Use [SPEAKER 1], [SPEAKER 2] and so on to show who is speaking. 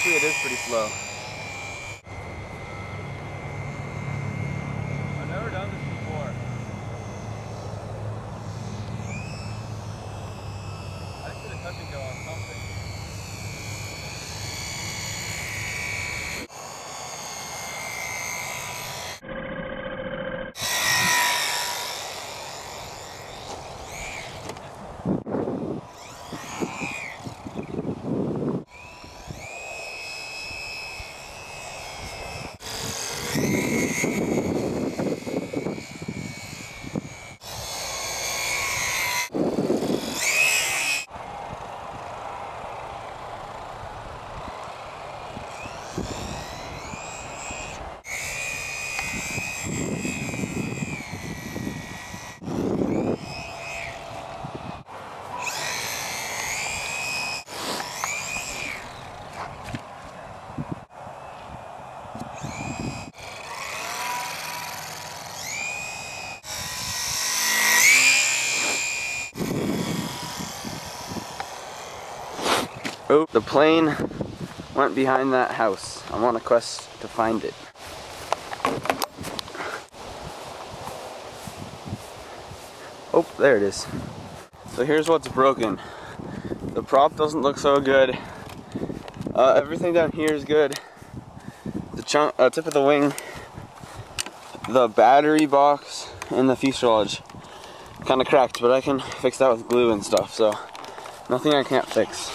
[SPEAKER 1] Actually, it is pretty slow.
[SPEAKER 2] Oh, the plane went behind that house. I'm on a quest to find it. Oh, there it is. So here's what's broken. The prop doesn't look so good. Uh, everything down here is good. The chunk, uh, tip of the wing, the battery box, and the fuselage kind of cracked, but I can fix that with glue and stuff. So nothing I can't fix.